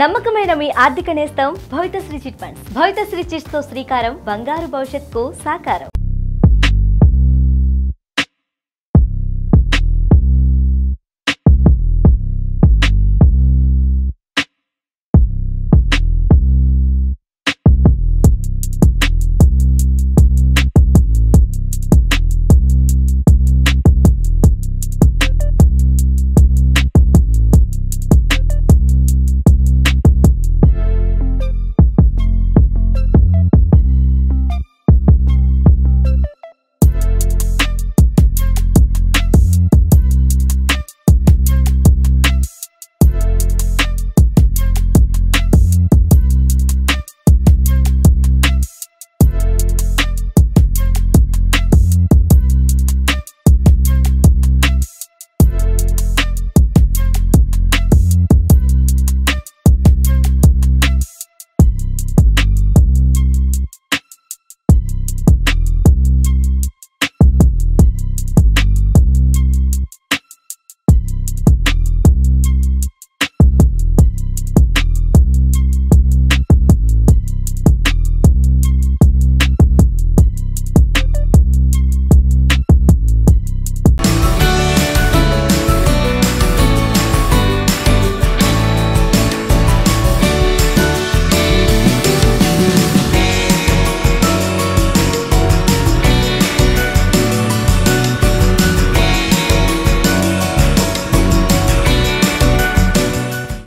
నమ్మకమైన మీ ఆర్థిక నేస్తం భవితశ్రీ చిట్ ఫండ్స్. భవితశ్రీ చిట్స్తో శ్రీకారం బంగారు భవిష్యత్కు సాకారం.